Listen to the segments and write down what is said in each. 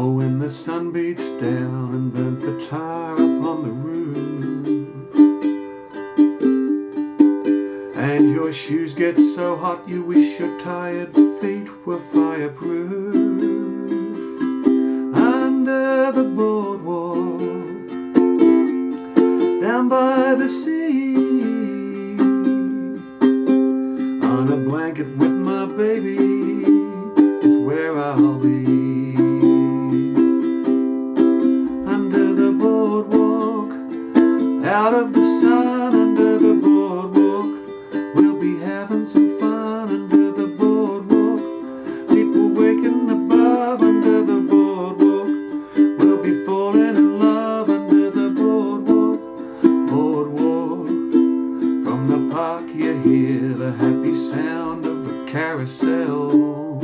Oh, the sun beats down and burns the tar upon the roof. And your shoes get so hot you wish your tired feet were fireproof. Under the boardwalk, down by the sea, on a blanket with my baby is where I'll be. Sun, under the boardwalk, we'll be having some fun under the boardwalk. People waking above under the boardwalk, we'll be falling in love under the boardwalk. Boardwalk, from the park you hear the happy sound of a carousel.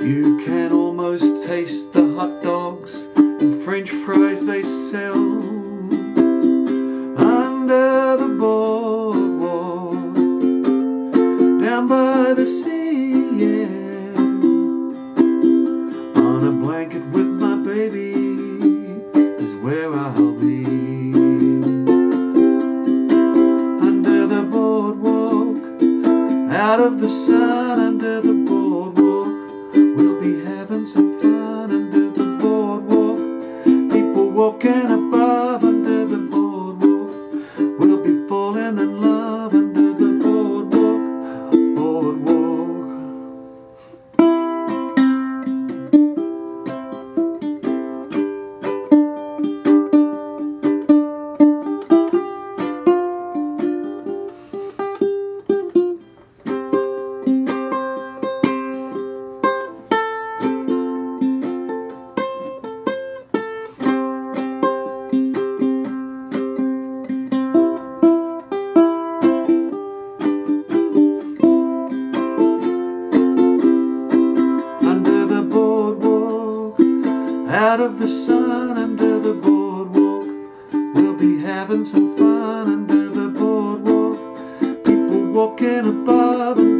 You can almost taste the hot dogs and french fries they sell the sea. Yeah. On a blanket with my baby is where I'll be. Under the boardwalk, out of the sun, under the boardwalk, we'll be having some fun under the boardwalk. People walking above out of the sun, under the boardwalk. We'll be having some fun under the boardwalk. People walking above.